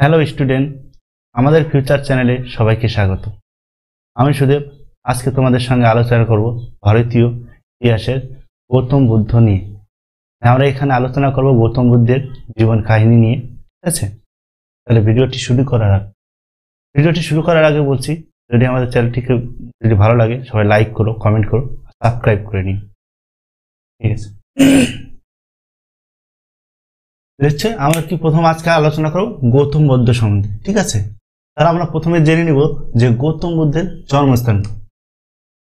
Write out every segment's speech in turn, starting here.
Hello student আমাদের future চ্যানেলে সবাইকে স্বাগত। আমি সুদেব। আজকে তোমাদের সঙ্গে আলোচনা করব ভারতীয় ইতিহাসের গৌতম বুদ্ধ নিয়ে। আমরা এখানে আলোচনা করব গৌতম বুদ্ধের জীবন কাহিনী নিয়ে, ঠিক আছে? তাহলে ভিডিওটি শুরু করার আগে ভিডিওটি শুরু করার আগে বলছি, যদি আমাদের চ্যানেলটিকে যদি ভালো লাগে, সবাই লাইক করো কমেন্ট করো সাবস্ক্রাইব করে নিও। ঠিক আছে? হচ্ছে আমরা কি প্রথম আজকে আলোচনা করব গৌতম বুদ্ধ সম্বন্ধে, ঠিক আছে? তাহলে আমরা প্রথমে জেনে নিব যে গৌতম বুদ্ধের জন্মস্থান।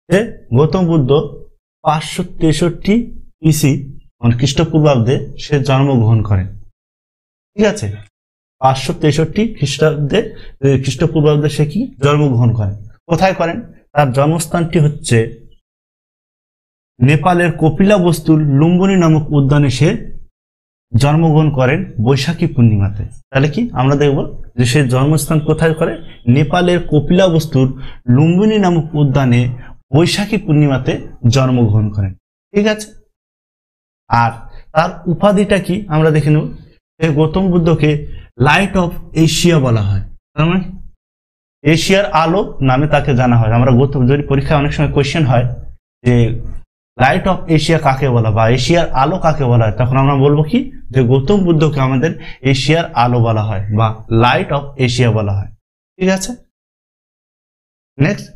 যে গৌতম বুদ্ধ পাঁচশো তেষট্টি ইসি মানে খ্রিস্টপূর্বাব্দে সে জন্মগ্রহণ করেন ঠিক আছে? পাঁচশো তেষট্টি খ্রিস্টাব্দে খ্রিস্টপূর্বাব্দে সে কি জন্মগ্রহণ করেন কোথায় করেন তার জন্মস্থানটি হচ্ছে নেপালের কপিলা বস্তুর লুম্বনী নামক উদ্যানে সে জন্মগ্রহণ করেন বৈশাখী পূর্ণিমাতে। তাহলে কি? আমরা দেখব যে সে জন্মস্থান কোথায় করে? নেপালের কপিলা বস্তুর লুম্বিনী নামক উদ্যানে বৈশাখী পূর্ণিমাতে জন্মগ্রহণ করেন। ঠিক আছে? আর তার উপাধিটা কি? আমরা দেখে নেব। গৌতম বুদ্ধকে লাইট অফ এশিয়া বলা হয়। মানে এশিয়ার আলো নামে তাকে জানা হয়। আমরা গৌতম যদি পরীক্ষায় অনেক সময় কোয়েশ্চেন হয় যে লাইট অফ এশিয়া কাকে বলা বা এশিয়ার আলো কাকে বলা হয়? তখন আমরা বলব কি? যে গৌতম বুদ্ধকে আমাদের এশিয়ার আলো বলা হয় বা লাইট অফ এশিয়া বলা হয়। ঠিক আছে? নেক্সট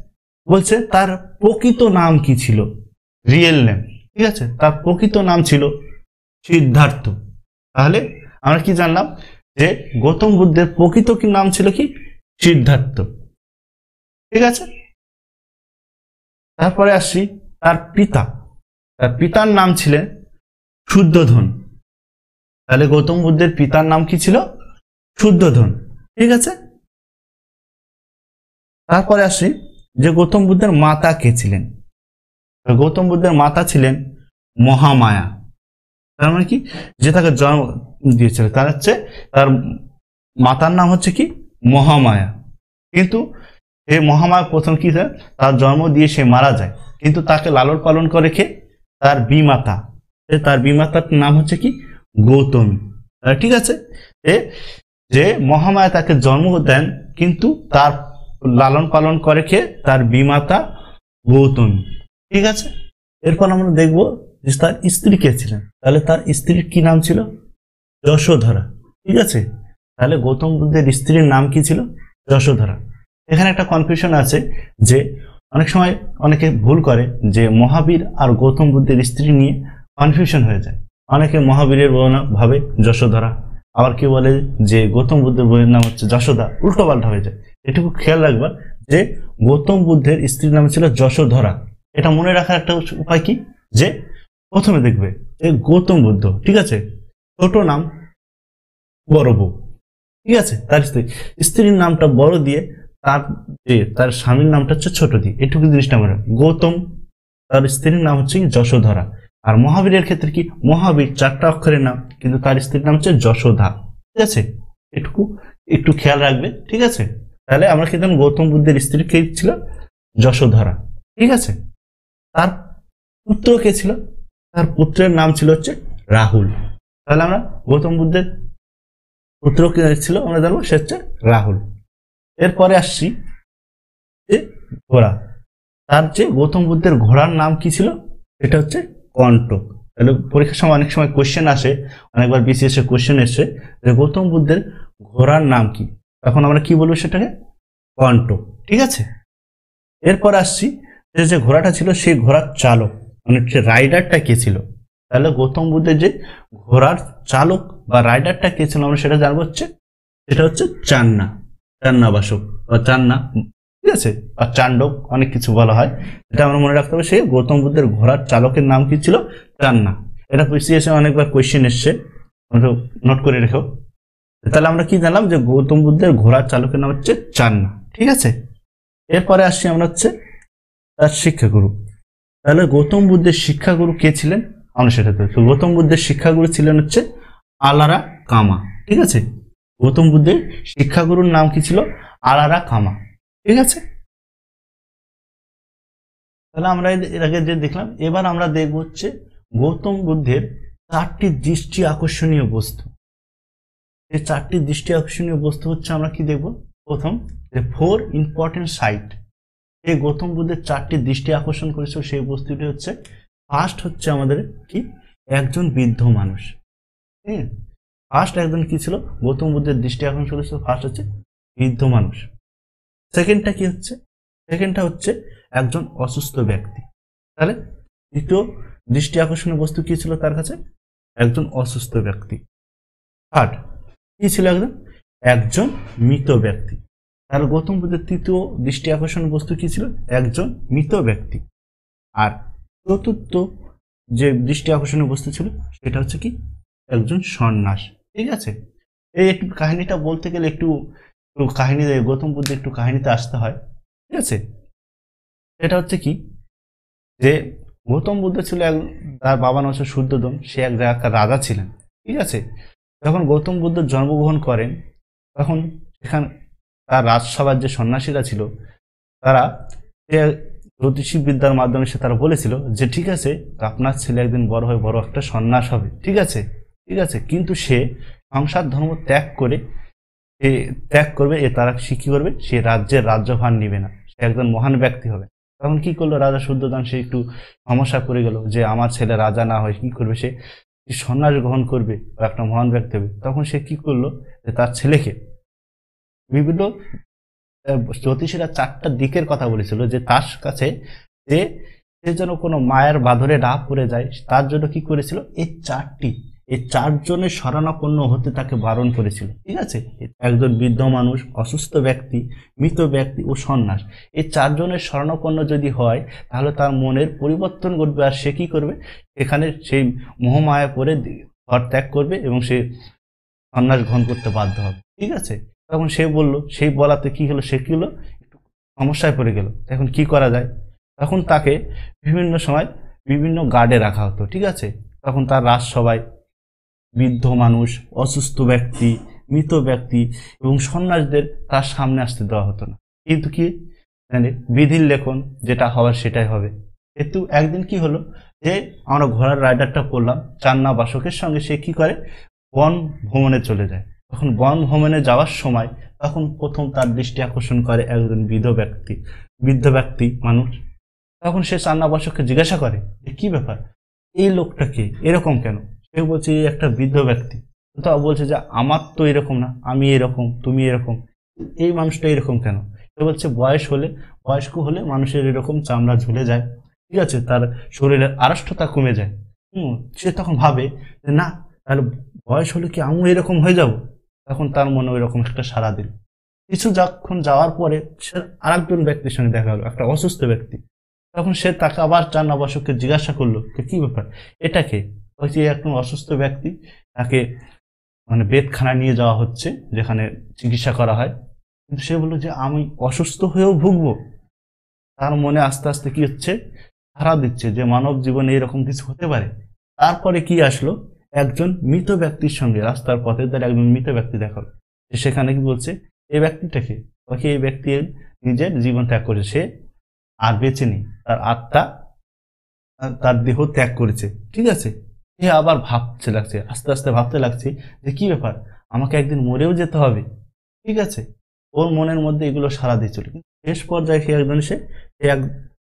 বলছে তার প্রকৃত নাম কি ছিল? রিয়েল নেম ঠিক আছে? তার প্রকৃত নাম ছিল সিদ্ধার্থ। তাহলে আমরা কি জানলাম? যে গৌতম বুদ্ধের প্রকৃত কি নাম ছিল কি? সিদ্ধার্থ। ঠিক আছে? তারপরে আসছি তার পিতা। তার পিতার নাম ছিলেন শুদ্ধধন। তাহলে গৌতম বুদ্ধের পিতার নাম কি ছিল? শুদ্ধধন। ঠিক আছে? তারপরে আসি যে গৌতম বুদ্ধের মাতা কে ছিলেন? গৌতম বুদ্ধের মাতা ছিলেন মহামায়া। তার মানে কি? যে তাকে জন্ম দিয়েছিল। তার হচ্ছে, তার মাতার নাম হচ্ছে কি? মহামায়া। কিন্তু এই মহামায়া প্রথম কি তার জন্ম দিয়ে সে মারা যায়। কিন্তু তাকে লালন পালন করে কে? তার বিমাতা। তার বিমাতার নাম হচ্ছে কি? গৌতমী। ঠিক আছে? যে মহামায়া তাকে জন্ম দেন, কিন্তু তার লালন পালন করে কে? তার বিমাতা গৌতমী। ঠিক আছে? এরপর আমরা দেখব যে তার স্ত্রী কে ছিলেন। তাহলে তার স্ত্রীর কি নাম ছিল? যশোধরা। ঠিক আছে? তাহলে গৌতম বুদ্ধের স্ত্রীর নাম কি ছিল? যশোধরা। এখানে একটা কনফিউশন আছে যে অনেক সময় অনেকে ভুল করে যে মহাবীর আর গৌতম বুদ্ধের স্ত্রী নিয়ে কনফিউশন হয়ে যায়। অনেকে মহাবীরের বউ ভাবে যশোধরা। আবার কেউ বলে যে গৌতম বুদ্ধের বইয়ের নাম হচ্ছে যশোদা, উল্টো পাল্টা হয়ে যায়। এটুকু খেয়াল রাখবার যে গৌতম বুদ্ধের স্ত্রীর নাম ছিল যশোধরা। এটা মনে রাখার একটা উপায় কি? যে প্রথমে দেখবে যে গৌতম বুদ্ধ, ঠিক আছে? ছোট নাম বড় বউ, ঠিক আছে? তার স্ত্রী। স্ত্রীর নামটা বড় দিয়ে তার যে, তার স্বামীর নামটা হচ্ছে ছোট দিয়ে এটুকু জিনিসটা রাখবে। গৌতম, তার স্ত্রীর নাম হচ্ছে যশোধরা। আর মহাবীরের ক্ষেত্রে কি? মহাবীর চারটা অক্ষরের নাম, কিন্তু তার স্ত্রীর নাম হচ্ছে যশোধা। ঠিক আছে? এটুকু একটু খেয়াল রাখবে। ঠিক আছে? তাহলে আমরা কি জানি গৌতম বুদ্ধের স্ত্রী কে ছিল? যশোধরা। ঠিক আছে? তার পুত্র কে ছিল? তার পুত্রের নাম ছিল হচ্ছে রাহুল। তাহলে আমরা গৌতম বুদ্ধের পুত্র কে ছিল? আমরা জানব সে হচ্ছে রাহুল। এরপরে আসছি যে ঘোড়া। তার যে গৌতম বুদ্ধের ঘোড়ার নাম কি ছিল? এটা হচ্ছে কণ্টক তাহলে পরীক্ষার সময় অনেক সময় কোয়েশ্চেন আসে, অনেকবার বিসিএস এ কোশ্চেন এসে যে গৌতম বুদ্ধের ঘোড়ার নাম কি? তখন আমরা কি বলব সেটাকে? কণ্টক ঠিক আছে? এরপর আসছি যে যে ঘোড়াটা ছিল সেই ঘোড়ার চালক মানে হচ্ছে রাইডারটা কে ছিল? তাহলে গৌতম বুদ্ধের যে ঘোড়ার চালক বা রাইডারটা কে ছিল আমরা সেটা জানব হচ্ছে, সেটা হচ্ছে চান্না। চান্নাবাসক চান্না, ঠিক আছে? বা চাণ্ডক অনেক কিছু বলা হয়। এটা আমরা মনে রাখতে হবে সেই গৌতম বুদ্ধের ঘোড়ার চালকের নাম কি ছিল? চান্না। এটা পিসিএস অনেকবার কোয়েশ্চেন এসছে। নোট করে রেখো। তাহলে আমরা কি জানলাম যে গৌতম বুদ্ধের ঘোড়ার চালকের নাম হচ্ছে চান্না, ঠিক আছে? এরপরে আসছি আমরা হচ্ছে তার শিক্ষাগুরু। তাহলে গৌতম বুদ্ধের শিক্ষাগুরু কে ছিলেন? আমরা সেটা দেখি গৌতম বুদ্ধের শিক্ষাগুরু ছিলেন হচ্ছে আলারা কামা, ঠিক আছে? গৌতম বুদ্ধের শিক্ষাগুরুর নাম কি ছিল? আলারা কামা ঠিক আছে? তাহলে আমরা এর আগে যে দেখলাম, এবার আমরা দেখব হচ্ছে গৌতম বুদ্ধের চারটি দৃষ্টি আকর্ষণীয় বস্তু। এই চারটি দৃষ্টি আকর্ষণীয় বস্তু হচ্ছে আমরা কি দেখব? প্রথম, যে ফোর ইম্পর্টেন্ট সাইট এই গৌতম বুদ্ধের চারটি দৃষ্টি আকর্ষণ করেছিল সেই বস্তুটি হচ্ছে ফার্স্ট হচ্ছে আমাদের কি? একজন বৃদ্ধ মানুষ। হ্যাঁ? ফার্স্ট একজন কি ছিল? গৌতম বুদ্ধের দৃষ্টি আকর্ষণ করেছিল ফার্স্ট হচ্ছে বৃদ্ধ মানুষ। সেকেন্ডটা কি হচ্ছে? সেকেন্ডটা হচ্ছে একজন অসুস্থ ব্যক্তি। তাহলে দ্বিতীয় দৃষ্টি আকর্ষণীয় বস্তু কি ছিল তার কাছে? একজন অসুস্থ ব্যক্তি। থার্ড কি ছিল একজন? একজন মৃত ব্যক্তি। তার গৌতম বুদ্ধের তৃতীয় দৃষ্টি আকর্ষণ বস্তু কি ছিল? একজন মৃত ব্যক্তি। আর চতুর্থ যে দৃষ্টি আকর্ষণীয় বস্তু ছিল, সেটা হচ্ছে কি? একজন সন্ন্যাস। ঠিক আছে? এই একটু কাহিনীটা বলতে গেলে একটু একটু কাহিনী গৌতম বুদ্ধ একটু কাহিনীতে আসতে হয়, ঠিক আছে? এটা হচ্ছে কি? যে গৌতম বুদ্ধ ছিল এক, তার বাবা নাম হচ্ছে শুদ্ধোদন সে এক জায়গাকার রাজা ছিলেন, ঠিক আছে? যখন গৌতম বুদ্ধ জন্মগ্রহণ করেন, তখন সেখান, তার রাজসভার যে সন্ন্যাসীরা ছিল, তারা সে জ্যোতিষী বিদ্যার মাধ্যমে সে তারা বলেছিল যে, ঠিক আছে, আপনার ছেলে একদিন বড় হয়ে বড় একটা সন্ন্যাস হবে, ঠিক আছে? ঠিক আছে, কিন্তু সে সংসার ধর্ম ত্যাগ করে, সে ত্যাগ করবে, এ তারা সে কি করবে? সে রাজ্যের রাজ্যভার নিবে না। সে একজন মহান ব্যক্তি হবে। তখন কি করল রাজা শুদ্ধদান? সে একটু সমস্যা করে গেল যে, আমার ছেলে রাজা না হয় কি করবে? সে সে সন্ন্যাস গ্রহণ করবে? বা একটা মহান ব্যক্তি হবে। তখন সে কি করল? যে তার ছেলেকে বিভিন্ন জ্যোতিষীরা চারটা দিকের কথা বলেছিল যে, তার কাছে যে সে যেন কোনো মায়ের বাঁধরে না পড়ে যায়, তার জন্য কি করেছিল? এই চারটি এই চারজনের শরণাপন্ন হতে তাকে বারণ করেছিল। ঠিক আছে? একজন বৃদ্ধ মানুষ, অসুস্থ ব্যক্তি, মৃত ব্যক্তি ও সন্ন্যাস। এই চারজনের শরণাপন্ন যদি হয়, তাহলে তার মনের পরিবর্তন ঘটবে আর সে কি করবে? এখানে সেই মোহমায়া করে ঘর ত্যাগ করবে এবং সে সন্ন্যাস গ্রহণ করতে বাধ্য হবে। ঠিক আছে? তখন সে বলল, সেই বলাতে কি হলো? সে কি হলো? একটু সমস্যায় পড়ে গেল। এখন কি করা যায়? তখন তাকে বিভিন্ন সময় বিভিন্ন গার্ডে রাখা হতো। ঠিক আছে? তখন তার রাজসভায় বৃদ্ধ মানুষ, অসুস্থ ব্যক্তি, মৃত ব্যক্তি এবং সন্ন্যাসদের তার সামনে আসতে দেওয়া হতো না। কিন্তু কি? মানে বিধির লেখন যেটা হওয়ার সেটাই হবে। কিন্তু একদিন কি হলো যে আমরা ঘোড়ার রাইডারটা করলাম চান্না বাসকের সঙ্গে, সে কি করে? বন ভ্রমণে চলে যায়। তখন বন ভ্রমণে যাওয়ার সময় তখন প্রথম তার দৃষ্টি আকর্ষণ করে একজন বৃদ্ধ ব্যক্তি বৃদ্ধ ব্যক্তি মানুষ। তখন সে চান্না বাসককে জিজ্ঞাসা করে যে, কি ব্যাপার? এই লোকটাকে এরকম কেন? সে বলছে, "এই একটা বৃদ্ধ ব্যক্তি। তো বলছে যে, আমার তো এরকম না, আমি এরকম, তুমি এরকম। এই মানুষটা এরকম কেন? কেউ বলছে, বয়স হলে, বয়স্ক হলে মানুষের এরকম চামড়া ঝুলে যায়, ঠিক আছে? তার শরীরের আড়ষ্টতা কমে যায়। হুম, সে তখন ভাবে যে, না, তাহলে বয়স হলে কি আমিও এরকম হয়ে যাব? তখন তার মনে ওইরকম একটা সারা দিল। কিছু যখন যাওয়ার পরে সে আরেকজন ব্যক্তির সঙ্গে দেখা হলো, একটা অসুস্থ ব্যক্তি। তখন সে তাকে আবার চান নবাসককে জিজ্ঞাসা করল কি ব্যাপার? এটাকে যে একজন অসুস্থ ব্যক্তি, তাকে মানে বেদখানা নিয়ে যাওয়া হচ্ছে, যেখানে চিকিৎসা করা হয়। কিন্তু সে বলল যে, আমি অসুস্থ হয়েও ভুগবো। তার মনে আস্তে আস্তে কি হচ্ছে? ধারা দিচ্ছে যে, মানব জীবনে এরকম কিছু হতে পারে। তারপরে কি আসলো? একজন মৃত ব্যক্তির সঙ্গে রাস্তার পথে তার একজন মৃত ব্যক্তি দেখাল। সেখানে কি বলছে? এই ব্যক্তিটাকে, ওকে এই ব্যক্তি নিজের জীবন ত্যাগ করে সে আর বেঁচে নেই। তার আত্মা, তার দেহ ত্যাগ করেছে। ঠিক আছে? সে আবার ভাবতে লাগছে, আস্তে আস্তে ভাবতে লাগছে যে কি ব্যাপার? আমাকে একদিন মরেও যেতে হবে। ঠিক আছে? ওর মনের মধ্যে এগুলো সারা দিয়েছিল কিন্তু শেষ পর্যায়ে সে একজন সে এক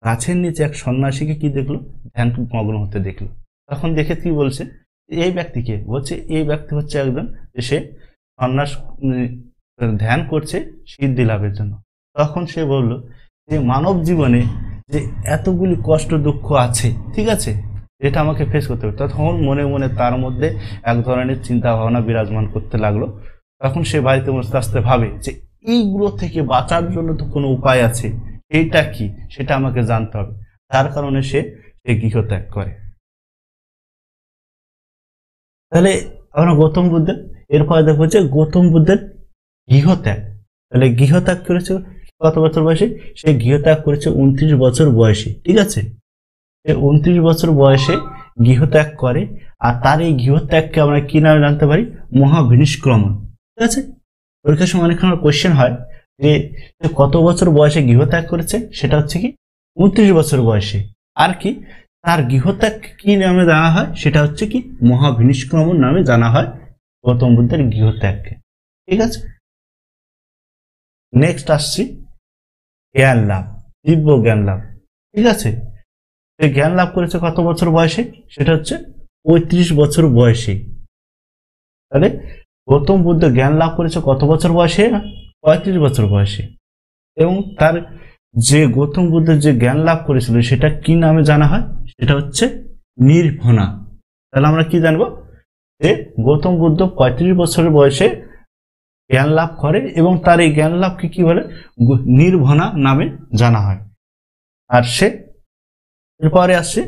গাছের নিচে এক সন্ন্যাসীকে কি দেখল? ধ্যান মগ্ন হতে দেখল। তখন দেখে কি বলছে? এই ব্যক্তিকে বলছে, এই ব্যক্তি হচ্ছে একজন যে সে সন্ন্যাস ধ্যান করছে সিদ্ধি লাভের জন্য। তখন সে বলল যে, মানব জীবনে যে এতগুলি কষ্ট দুঃখ আছে, ঠিক আছে? এটা আমাকে ফেস করতে হবে। তখন মনে মনে তার মধ্যে এক ধরনের চিন্তা ভাবনা বিরাজমান করতে লাগল। তখন সে বাড়িতে বসতে আসতে ভাবে যে, এইগুলো থেকে বাঁচার জন্য তো কোনো উপায় আছে। এইটা কি? সেটা আমাকে জানতে হবে। তার কারণে সে সে গৃহত্যাগ করে। তাহলে আমরা গৌতম বুদ্ধের, এরপরে দেখব যে গৌতম বুদ্ধের গৃহত্যাগ। তাহলে গৃহত্যাগ করেছে কত বছর বয়সে? সে গৃহত্যাগ করেছে উনত্রিশ বছর বয়সে, ঠিক আছে? উনত্রিশ বছর বয়সে গৃহত্যাগ করে, আর তার এই গৃহত্যাগকে আমরা কি নামে জানতে পারি? মহাবিনিষ্ক্রমণ। ঠিক আছে? পরীক্ষার সময় অনেক সময় কোয়েশ্চেন হয় যে কত বছর বয়সে গৃহত্যাগ করেছে? সেটা হচ্ছে কি, উনত্রিশ বছর বয়সে। আর কি, তার গৃহত্যাগ কি নামে জানা হয়? সেটা হচ্ছে কি, মহাবিনিষ্ক্রমণ নামে জানা হয় গৌতম বুদ্ধের গৃহত্যাগকে। ঠিক আছে? নেক্সট আসছি জ্ঞান লাভ দিব্য জ্ঞান লাভ ঠিক আছে? সে জ্ঞান লাভ করেছে কত বছর বয়সে? সেটা হচ্ছে পঁয়ত্রিশ বছর বয়সে। তাহলে গৌতম বুদ্ধ জ্ঞান লাভ করেছে কত বছর বয়সে? পঁয়ত্রিশ বছর বয়সে। এবং তার যে গৌতম বুদ্ধের যে জ্ঞান লাভ করেছিল, সেটা কি নামে জানা হয়? সেটা হচ্ছে নির্ভনা তাহলে আমরা কি জানব? যে গৌতম বুদ্ধ পঁয়ত্রিশ বছরের বয়সে জ্ঞান লাভ করে এবং তার এই জ্ঞান লাভকে কি বলে? নির্ভনা নামে জানা হয়। আর সে এরপরে আসছে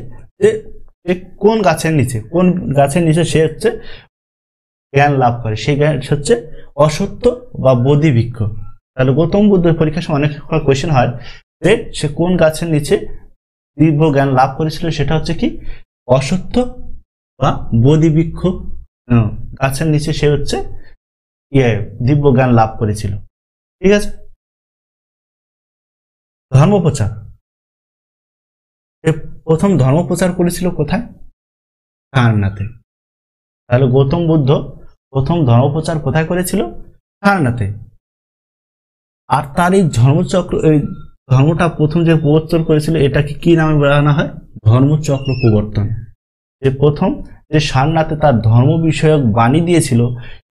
যে কোন গাছের নিচে, কোন গাছের নিচে সে হচ্ছে জ্ঞান লাভ করে। সেই জ্ঞান হচ্ছে অসত্য বা বোধি বৃক্ষ। তাহলে গৌতম বুদ্ধের পরীক্ষার সময় অনেক কোয়েশ্চেন হয় যে সে কোন গাছের নিচে দিব্য জ্ঞান লাভ করেছিল, সেটা হচ্ছে কি অসত্য বা বোধি বৃক্ষ। গাছের নিচে সে হচ্ছে ইয়ে দিব্য জ্ঞান লাভ করেছিল। ঠিক আছে? ধর্মপ্রচার। প্রথম ধর্মপ্রচার করেছিল কোথায়? সারনাথে তাহলে গৌতম বুদ্ধ প্রথম ধর্মপ্রচার কোথায় করেছিল? সারনাথে আর তার এই ধর্মচক্র, এই ধর্মটা প্রথম যে প্রবর্তন করেছিল, এটাকে কি নামে জানা হয়? ধর্মচক্র প্রবর্তন। যে প্রথম যে সারনাথে তার ধর্ম বিষয়ক বাণী দিয়েছিল,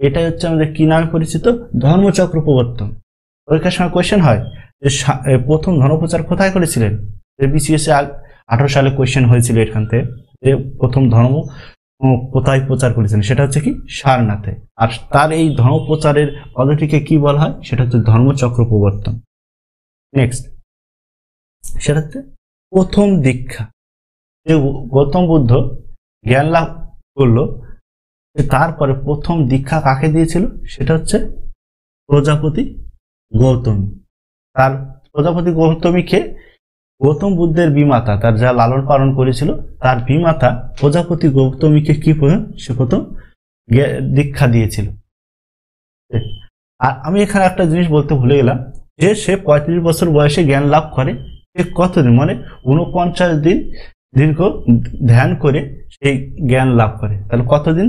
এটাই হচ্ছে আমাদের কি নামে পরিচিত? ধর্মচক্র প্রবর্তন। পরীক্ষার সময় কোয়েশ্চেন হয় যে প্রথম ধর্মপ্রচার কোথায় করেছিলেন? বিসিএস আঠারো সালে কোয়েশ্চেন হয়েছিল এখান থেকে প্রথম ধর্ম কোথায় প্রচার করেছেন? সেটা হচ্ছে কি সারনাথে। আর তার এই ধর্ম প্রচারের পদ্ধতিকে কি বলা হয়? সেটা হচ্ছে ধর্মচক্র প্রবর্তন। নেক্সট সেটা হচ্ছে প্রথম দীক্ষা। যে গৌতম বুদ্ধ জ্ঞান লাভ করল তারপরে প্রথম দীক্ষা কাকে দিয়েছিল? সেটা হচ্ছে প্রজাপতি গৌতমী। তার প্রজাপতি গৌতমীকে গৌতম বুদ্ধের বিমাতা তার যা লালন পালন করেছিল, তার বিমাতা প্রজাপতি গৌতমীকে কি সে প্রথম দীক্ষা দিয়েছিল। আর আমি এখানে একটা জিনিস বলতে ভুলে গেলাম, যে সে পঁয়ত্রিশ বছর বয়সে জ্ঞান লাভ করে, সে কতদিন মানে উনপঞ্চাশ দিন দীর্ঘ ধ্যান করে সেই জ্ঞান লাভ করে। তাহলে কতদিন?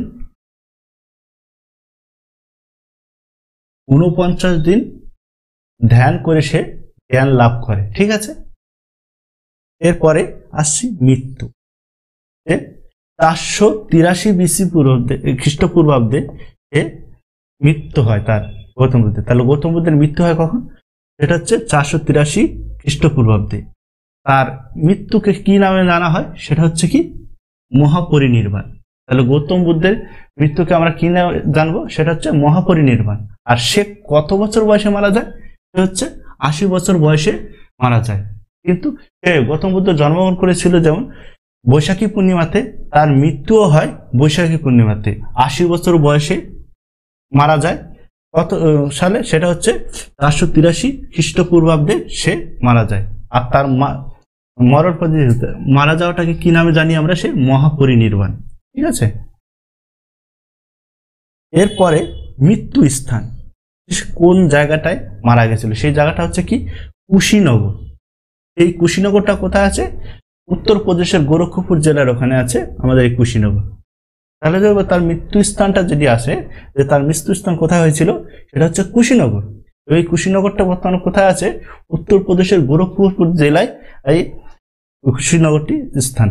উনপঞ্চাশ দিন ধ্যান করে সে জ্ঞান লাভ করে। ঠিক আছে? এরপরে আসছি মৃত্যু। চারশো তিরাশি বিসি পূর্বাব্দে খ্রিস্টপূর্বাব্দে এ মৃত্যু হয় তার গৌতম বুদ্ধের। তাহলে গৌতম বুদ্ধের মৃত্যু হয় কখন? সেটা হচ্ছে চারশো তিরাশি খ্রিস্টপূর্বাব্দে। তার মৃত্যুকে কি নামে জানা হয়? সেটা হচ্ছে কি? মহাপরিনির্বাণ। তাহলে গৌতম বুদ্ধের মৃত্যুকে আমরা কি নামে জানব? সেটা হচ্ছে মহাপরিনির্বাণ। আর সে কত বছর বয়সে মারা যায়? সে হচ্ছে আশি বছর বয়সে মারা যায়। কিন্তু গৌতম বুদ্ধ জন্মগ্রহণ করেছিল যেমন বৈশাখী পূর্ণিমাতে, তার মৃত্যুও হয় বৈশাখী পূর্ণিমাতে। আশি বছর বয়সে মারা যায়। কত সালে সেটা হচ্ছে চারশো তিরাশি খ্রিস্টপূর্বাব্দে সে মারা যায়। আর তার মা- মরণ মারা যাওয়াটাকে কি নামে জানি আমরা, সে মহাপরিনির্বাণ। ঠিক আছে? এরপরে মৃত্যু স্থান। কোন জায়গাটায় মারা গেছিল? সেই জায়গাটা হচ্ছে কি? কুশীনগর। এই কুশীনগরটা কোথায় আছে? উত্তরপ্রদেশের গোরক্ষপুর জেলার ওখানে আছে আমাদের এই কুশীনগর। তাহলে যে তার মৃত্যু স্থানটা যদি আসে, যে তার মৃত্যু স্থান কোথায় হয়েছিল? সেটা হচ্ছে কুশীনগর। এই কুশীনগরটা বর্তমানে কোথায় আছে? উত্তরপ্রদেশের গোরখপুর জেলায় এই কুশীনগরটি স্থান।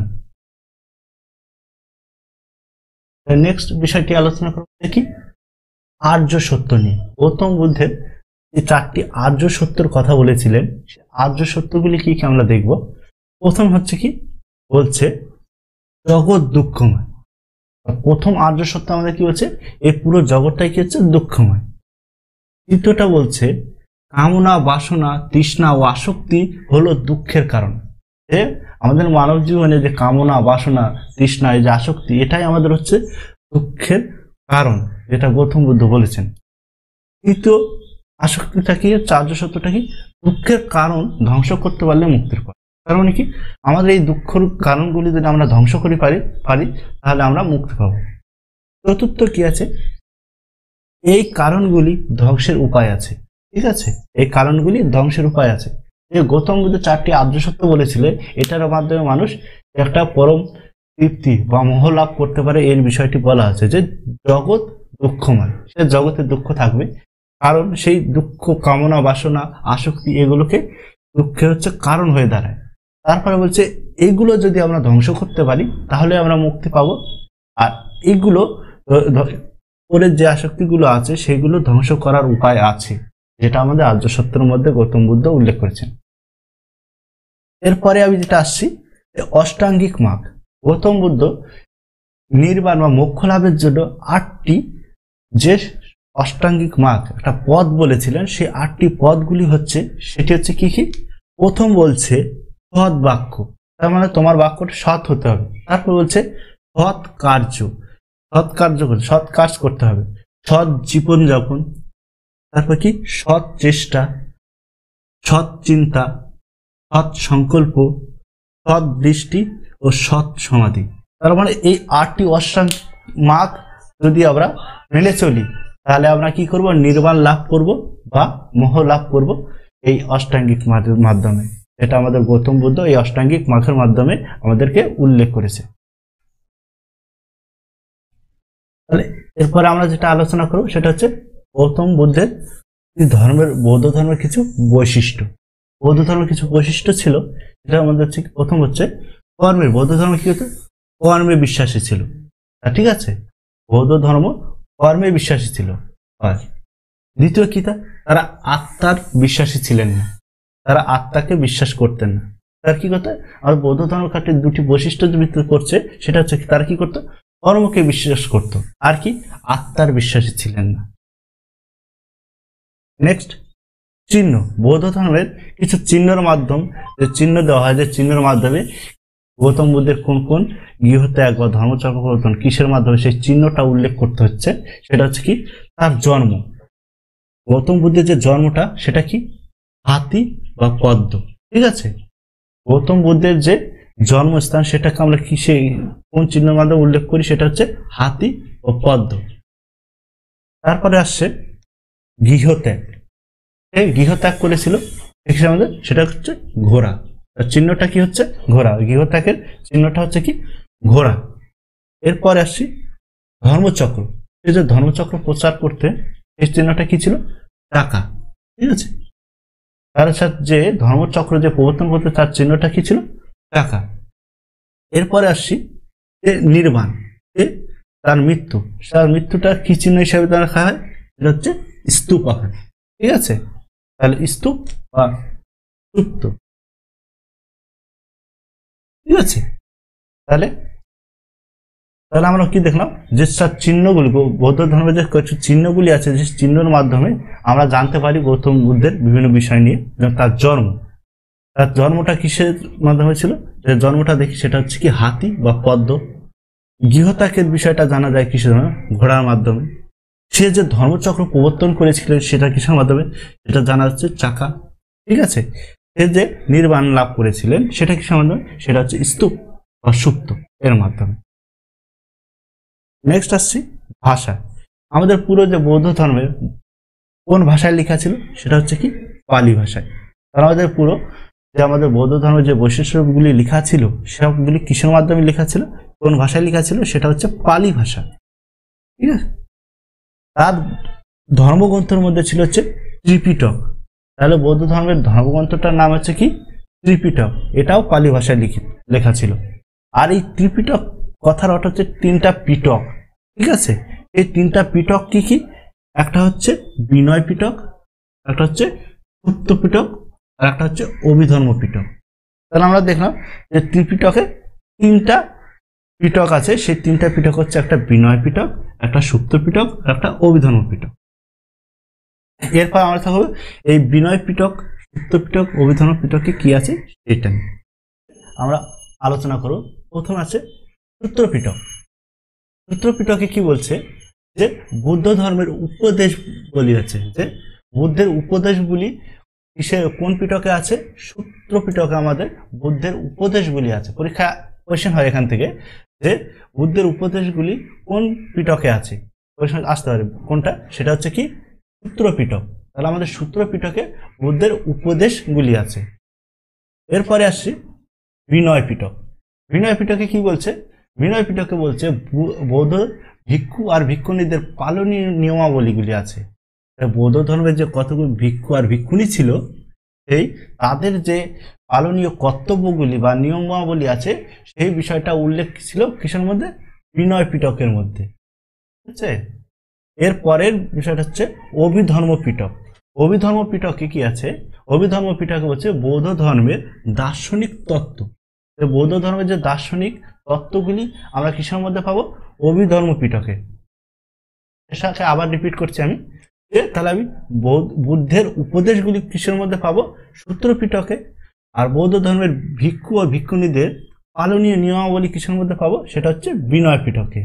নেক্সট বিষয়টি আলোচনা করব দেখি। আর্য সত্য নিয়ে। গৌতম বুদ্ধের যে চারটি আর্য সত্যর কথা বলেছিলেন, সে আর্য সত্যগুলি কি কি আমরা দেখব? প্রথম হচ্ছে কি? বলছে, জগৎ দুঃখময়। প্রথম আর্য সত্য আমাদের কি বলছে? এই পুরো জগৎটাই কি হচ্ছে? দুঃখময়। দ্বিতীয়টা বলছে, কামনা, বাসনা, তৃষ্ণা ও আসক্তি হলো দুঃখের কারণ। যে আমাদের মানব জীবনে যে কামনা, বাসনা, তৃষ্ণা, এই যে আসক্তি, এটাই আমাদের হচ্ছে দুঃখের কারণ, যেটা গৌতম বুদ্ধ বলেছেন। তৃতীয় আসক্তিটা কি? হচ্ছে আর্য সত্যটা কি? দুঃখের কারণ ধ্বংস করতে পারলে মুক্তির পথ। তার মানে কি? আমাদের এই দুঃখের কারণগুলি যদি আমরা ধ্বংস করে পারি পারি, তাহলে আমরা মুক্তি পাবো। চতুর্থ কি আছে? এই কারণগুলি ধ্বংসের উপায় আছে। ঠিক আছে? এই কারণগুলি ধ্বংসের উপায় আছে। যে গৌতম বুদ্ধ চারটি আর্য সত্য বলেছিল এটার মাধ্যমে মানুষ একটা পরম তৃপ্তি বা মোহ লাভ করতে পারে, এর বিষয়টি বলা আছে যে জগৎ দুঃখময়। সে জগতে দুঃখ থাকবে কারণ সেই দুঃখ, কামনা, বাসনা, আসক্তি এগুলোকে দুঃখের হচ্ছে কারণ হয়ে দাঁড়ায়। তারপরে বলছে, এগুলো যদি আমরা ধ্বংস করতে পারি, তাহলে আমরা মুক্তি পাবো। আর এগুলো ওপরের যে আসক্তিগুলো আছে, সেগুলো ধ্বংস করার উপায় আছে, যেটা আমাদের আর্য সত্যের মধ্যে গৌতম বুদ্ধ উল্লেখ করেছেন। এরপরে আমি যেটা আসছি অষ্টাঙ্গিক মার্গ গৌতম বুদ্ধ নির্বাণ বা মোক্ষ লাভের জন্য আটটি, যে অষ্টাঙ্গিক মার্গ একটা পদ বলেছিলেন, সেই আটটি পদগুলি হচ্ছে, সেটি হচ্ছে কি কি? প্রথম বলছে সৎ বাক্য। তার মানে তোমার বাক্যটা সৎ হতে হবে। তারপর বলছে সৎ কার্য। সৎ কার্য সৎ কাজ করতে হবে। সৎ জীবনযাপন তারপর কি? সৎ চেষ্টা, সৎ চিন্তা, সৎ সংকল্প, সৎ দৃষ্টি ও সৎ সমাধি। তার মানে এই আটটি অষ্টাঙ্গ মাগ যদি আমরা মেনে চলি তাহলে আমরা কি করব? নির্বাণ লাভ করব বা মোহ লাভ করব এই অষ্টাঙ্গিক মাধ্যে- মাধ্যমে। এটা আমাদের গৌতম বুদ্ধ এই অষ্টাঙ্গিক মাখের মাধ্যমে আমাদেরকে উল্লেখ করেছে। তাহলে এরপরে আমরা যেটা আলোচনা করব সেটা হচ্ছে গৌতম বুদ্ধের ধর্মের, বৌদ্ধ ধর্মের কিছু বৈশিষ্ট্য। বৌদ্ধ ধর্মের কিছু বৈশিষ্ট্য ছিল, সেটা আমাদের হচ্ছে প্রথম হচ্ছে কর্মের। বৌদ্ধ ধর্ম কি হতো? কর্মে বিশ্বাসী ছিল। ঠিক আছে? বৌদ্ধ ধর্ম কর্মে বিশ্বাসী ছিল। দ্বিতীয় কি তা? তারা আত্মার বিশ্বাসী ছিলেন না। তারা আত্মাকে বিশ্বাস করতেন না। তার কি কথা আর বৌদ্ধ ধর্ম কাটে দুটি বৈশিষ্ট্য ভিত্তি করছে, সেটা হচ্ছে তারা কি করতো? কর্মকে বিশ্বাস করত। আর কি? আত্মার বিশ্বাসী ছিলেন না। নেক্সট চিহ্ন। বৌদ্ধ ধর্মের কিছু চিহ্নর মাধ্যম, যে চিহ্ন দেওয়া হয়, যে চিহ্নের মাধ্যমে গৌতম বুদ্ধের কোন কোন গৃহত্যাগ বা ধর্মচক্র পরিবর্তন কিসের মাধ্যমে সেই চিহ্নটা উল্লেখ করতে হচ্ছে, সেটা হচ্ছে কি? তার জন্ম। গৌতম বুদ্ধের যে জন্মটা, সেটা কি? হাতি বা পদ্ম। ঠিক আছে? গৌতম বুদ্ধের যে জন্মস্থান, সেটাকে আমরা কিসে, কোন চিহ্নের মাধ্যমে উল্লেখ করি? সেটা হচ্ছে হাতি ও পদ্ম। তারপরে আসছে গৃহত্যাগ। গৃহত্যাগ করেছিল সেটা হচ্ছে ঘোড়া। চিহ্নটা কি হচ্ছে? ঘোড়া। গৃহত্যাগের চিহ্নটা হচ্ছে কি? ঘোড়া। এরপরে আসছি ধর্মচক্র। এই যে ধর্মচক্র প্রচার করতে এই চিহ্নটা কি ছিল? টাকা। ঠিক আছে? তার সাথে যে ধর্মচক্র যে প্রবর্তন করতে তার চিহ্নটা কি ছিল? টাকা। এরপরে আসছি যে নির্বাণ। তার মৃত্যু। তার মৃত্যুটা কি চিহ্ন হিসাবে তার রাখা হয় এটা হচ্ছে স্তূপ আকার। ঠিক আছে? তাহলে স্তূপ বা সুপ্ত ঠিক আছে? তাহলে? তাহলে আমরা কি দেখলাম? যে সব চিহ্নগুলি বৌদ্ধ ধর্মের যে কিছু চিহ্নগুলি আছে, যে চিহ্নের মাধ্যমে আমরা জানতে পারি গৌতম বুদ্ধের বিভিন্ন বিষয় নিয়ে তার জন্ম। তার জন্মটা কিসের মাধ্যমে ছিল? জন্মটা দেখি সেটা হচ্ছে কি হাতি বা পদ্ম। গৃহত্যাগের বিষয়টা জানা যায় কিসের? ঘোড়ার মাধ্যমে। সে যে ধর্মচক্র প্রবর্তন করেছিলেন সেটা কিসের মাধ্যমে? সেটা জানা যাচ্ছে চাকা। ঠিক আছে? যে নির্বাণ লাভ করেছিলেন, সেটা কি মাধ্যমে সেটা হচ্ছে স্তূপ বা সুপ্ত এর মাধ্যমে। নেক্সট আসছি, ভাষা। আমাদের পুরো যে বৌদ্ধ ধর্মের কোন ভাষায় লেখা ছিল, সেটা হচ্ছে কি? পালি ভাষায়। তার আমাদের পুরো যে আমাদের বৌদ্ধ ধর্মের যে বৈশিষ্ট্যগুলি লেখা ছিল সবগুলি কিসের মাধ্যমে লেখা ছিল? কোন ভাষায় লেখা ছিল? সেটা হচ্ছে পালি ভাষা। ঠিক আছে? তার ধর্মগ্রন্থের মধ্যে ছিল হচ্ছে ত্রিপিটক। তাহলে বৌদ্ধ ধর্মের ধর্মগ্রন্থটার নাম হচ্ছে কি? ত্রিপিটক। এটাও পালি ভাষায় লিখি, লেখা ছিল। আর এই ত্রিপিটক কথার অর্থ হচ্ছে তিনটা পিটক, ঠিক আছে? এই তিনটা পিটক কি কি? একটা হচ্ছে বিনয় পিটক, একটা হচ্ছে সত্য পিটক, আর একটা হচ্ছে অভিধর্ম পিটক। তাহলে আমরা দেখলাম যে ত্রিপিটকে তিনটা পিটক আছে। সেই তিনটা পিটক হচ্ছে একটা বিনয় পিটক, একটা সুপ্ত পিটক, একটা অভিধর্ম পিটক। এরপর আমরা থাকব এই বিনয় পিটক সুপ্ত পিটক অভিধর্ম পিটকে কি আছে? সেটা আমরা আলোচনা করব। প্রথম আছে সূত্র পিটক সূত্র পিটকে কি বলছে? যে বুদ্ধ ধর্মের উপদেশ বলি আছে যে বুদ্ধের উপদেশগুলি কিসে কোন পিটকে আছে? সূত্র পিটকে আমাদের বুদ্ধের উপদেশগুলি আছে। পরীক্ষা কোয়েশ্চেন হয় এখান থেকে, যে বুদ্ধের উপদেশগুলি কোন পিটকে আছে? কোয়েশ্চেন আসতে পারে। কোনটা? সেটা হচ্ছে কি সূত্র পিটক তাহলে আমাদের সূত্র পিটকে বুদ্ধের উপদেশগুলি আছে। এরপরে আসছি বিনয় পিটক বিনয় পিটকে কি বলছে? বিনয় পিটকে বলছে বৌদ্ধ ভিক্ষু আর ভিক্ষুণীদের পালনীয় নিয়মাবলীগুলি আছে। বৌদ্ধ ধর্মের যে কতগুলো ভিক্ষু আর ভিক্ষুণী ছিল, সেই তাদের যে পালনীয় কর্তব্যগুলি বা নিয়মাবলী আছে, সেই বিষয়টা উল্লেখ ছিল কিসের মধ্যে? বিনয় পিটকের মধ্যে। ঠিক আছে? এর পরের বিষয়টা হচ্ছে অভিধর্ম পিটক অভিধর্ম পিটকে কি আছে? অভিধর্ম পিটকে হচ্ছে বৌদ্ধ ধর্মের দার্শনিক তত্ত্ব। বৌদ্ধ ধর্মের যে দার্শনিক তত্ত্বগুলি আমরা কিসের মধ্যে পাবো? অভিধর্ম পিটকে সাথে আবার রিপিট করছি আমি। যে তাহলে আমি বৌদ্ধ বুদ্ধের উপদেশগুলি কিসের মধ্যে পাবো? সূত্র পিটকে আর বৌদ্ধ ধর্মের ভিক্ষু ও ভিক্ষুণীদের পালনীয় নিয়মাবলী কিসের মধ্যে পাবো? সেটা হচ্ছে বিনয় পিটকে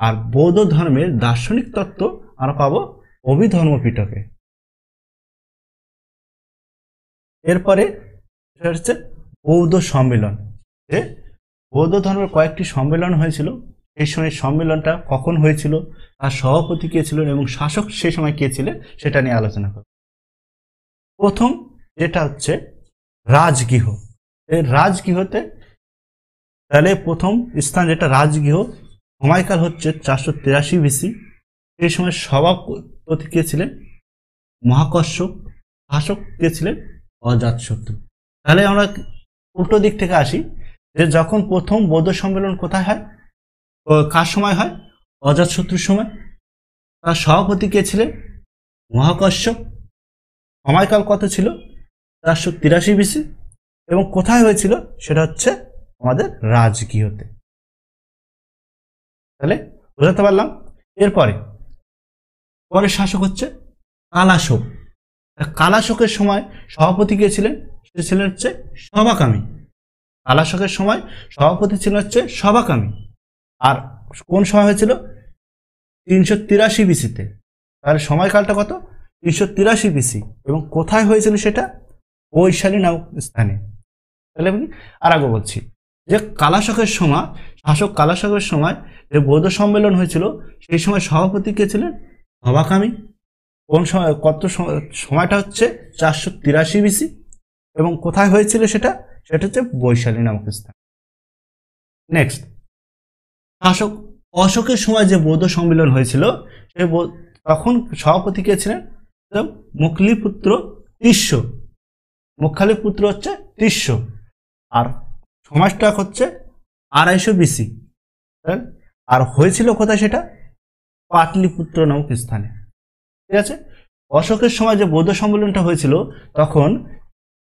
আর বৌদ্ধ ধর্মের দার্শনিক তত্ত্ব আমরা পাবো অভিধর্ম পিটকে এরপরে হচ্ছে বৌদ্ধ সম্মেলন। যে বৌদ্ধ ধর্মের কয়েকটি সম্মেলন হয়েছিল এই সময় সম্মেলনটা কখন হয়েছিল, তার সভাপতি কে ছিলেন এবং শাসক সেই সময় কে ছিলেন, সেটা নিয়ে আলোচনা করব। প্রথম যেটা হচ্ছে রাজগৃহ। এই রাজগৃহতে তাহলে প্রথম স্থান যেটা রাজগৃহ সময়কাল হচ্ছে চারশো তিরাশি বিসি। সেই সময় সভাপতি কে ছিলেন? মহাকর্ষক, শাসক কে ছিলেন? অজাতশত্রু তাহলে আমরা উল্টো দিক থেকে আসি, যে যখন প্রথম বৌদ্ধ সম্মেলন কোথায় হয়? কার সময় হয়? অজাতশত্রুর সময়। তার সভাপতি কে ছিলেন? মহাকর্ষক। সময়কাল কত ছিল? চারশো তিরাশি বিসি। এবং কোথায় হয়েছিল? সেটা হচ্ছে আমাদের রাজগৃহতে তাহলে বোঝাতে পারলাম? এরপরে, পরের শাসক হচ্ছে কালাশোক। কালাশোকের সময় সভাপতি কে ছিলেন? সে ছিলেন হচ্ছে সভাকামী। কালাশোকের সময় সভাপতি ছিলেন হচ্ছে সভাকামী। আর কোন সময় হয়েছিল? তিনশো তিরাশি বিসিতে তাহলে সময়কালটা কত? তিনশো তিরাশি বিসি। এবং কোথায় হয়েছিল সেটা? বৈশালী নামক স্থানে। তাহলে আমি আর আগে বলছি যে কালাশকের সময় শাসক কালাশকের সময় যে বৌদ্ধ সম্মেলন হয়েছিল, সেই সময় সভাপতি কে ছিলেন? সভাকামী কোন সময়, কত সময়টা হচ্ছে চারশো তিরাশি বিসি এবং কোথায় হয়েছিল সেটা? সেটা হচ্ছে বৈশালী নামক স্থান। নেক্সট শাসক, অশোকের সময় যে বৌদ্ধ সম্মেলন হয়েছিল, সে তখন সভাপতি কে ছিলেন? মুখলিপুত্র তিস্য। মুখালিপুত্র হচ্ছে তিস্য। আর সমাজটা হচ্ছে আড়াইশো বিসি। আর হয়েছিল কোথায় সেটা? পাটলিপুত্র নামক স্থানে। ঠিক আছে? অশোকের সময় যে বৌদ্ধ সম্মেলনটা হয়েছিল, তখন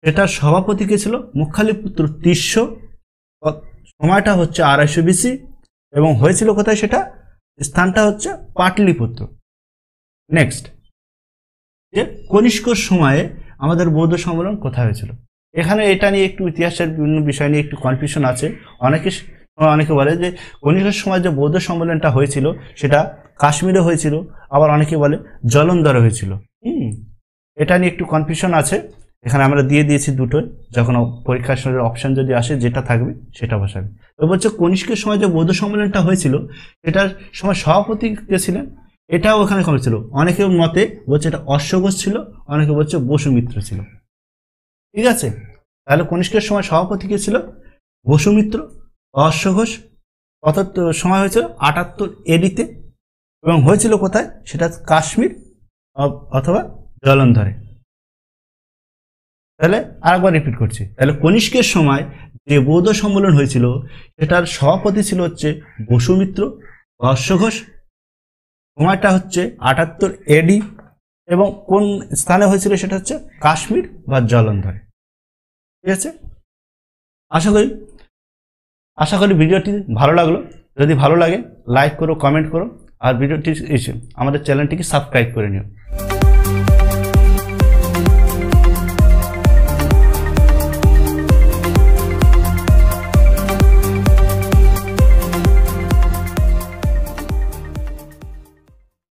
এটার সভাপতি কে ছিল? মুখালিপুত্র তিস্য। সময়টা হচ্ছে আড়াইশো বিসি এবং হয়েছিল কোথায় সেটা? স্থানটা হচ্ছে পাটলিপুত্র। নেক্সট যে কনিষ্কর সময়ে আমাদের বৌদ্ধ সম্মেলন কোথায় হয়েছিল? এখানে এটা নিয়ে একটু ইতিহাসের বিভিন্ন বিষয় নিয়ে একটু কনফিউশন আছে। অনেকে অনেকে বলে যে কনিষ্কের সময় যে বৌদ্ধ সম্মেলনটা হয়েছিল, সেটা কাশ্মীরে হয়েছিল। আবার অনেকে বলে জলন্ধরে হয়েছিল। হুম, এটা নিয়ে একটু কনফিউশন আছে। এখানে আমরা দিয়ে দিয়েছি দুটোই যখন পরীক্ষার সময় অপশন যদি আসে, যেটা থাকবে, সেটা বসাবে। তো বলছে, কনিষ্কের সময় যে বৌদ্ধ সম্মেলনটা হয়েছিল, সেটার সময় সভাপতি কে ছিলেন? এটাও ওখানে কম ছিল। অনেকের মতে বলছে এটা অশ্বঘোষ ছিল, অনেকে বলছে বসুমিত্র ছিল। ঠিক আছে? তাহলে কনিষ্কের সময় সভাপতি কে ছিল? বসুমিত্র অশ্বঘোষ অর্থাৎ সময় হয়েছিল আটাত্তর এডিতে এবং হয়েছিল কোথায়? সেটা কাশ্মীর অথবা জলন্ধরে। তাহলে আরেকবার রিপিট করছি। তাহলে কনিষ্কের সময় যে বৌদ্ধ সম্মেলন হয়েছিল, সেটার সভাপতি ছিল হচ্ছে বসুমিত্র অশ্বঘোষ সময়টা হচ্ছে আটাত্তর এডি এবং কোন স্থানে হয়েছিল সেটা হচ্ছে কাশ্মীর বা জলন্ধরে। ঠিক আছে? আশা করি আশা করি ভিডিওটি ভালো লাগল। যদি ভালো লাগে লাইক করো কমেন্ট করো। আর ভিডিওটি আমাদের চ্যানেলটিকে সাবস্ক্রাইব করে নিও।